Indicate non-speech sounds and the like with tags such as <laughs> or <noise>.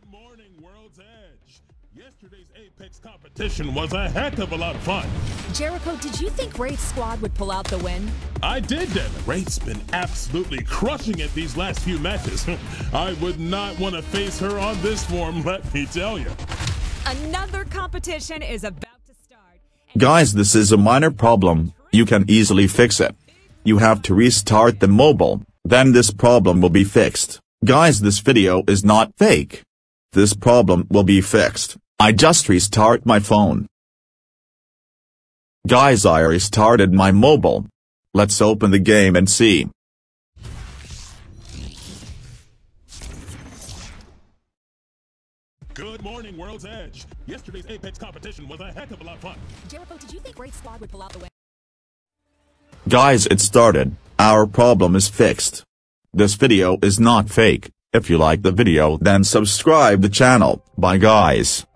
Good morning, World's Edge. Yesterday's Apex competition was a heck of a lot of fun. Jericho, did you think Wraith's squad would pull out the win? I did, Devin. Wraith's been absolutely crushing it these last few matches. <laughs> I would not want to face her on this form, <laughs> let me tell you. Another competition is about to start. Guys this is a minor problem, you can easily fix it. You have to restart the mobile, then this problem will be fixed. Guys this video is not fake. This problem will be fixed, I just restart my phone. Guys I restarted my mobile. Let's open the game and see. Good morning, World's Edge. Yesterday's Apex competition was a heck of a lot of fun. Jericho, did you think Wraith's squad would pull out the win? Guys it started, our problem is fixed. This video is not fake, if you like the video then subscribe the channel, bye guys.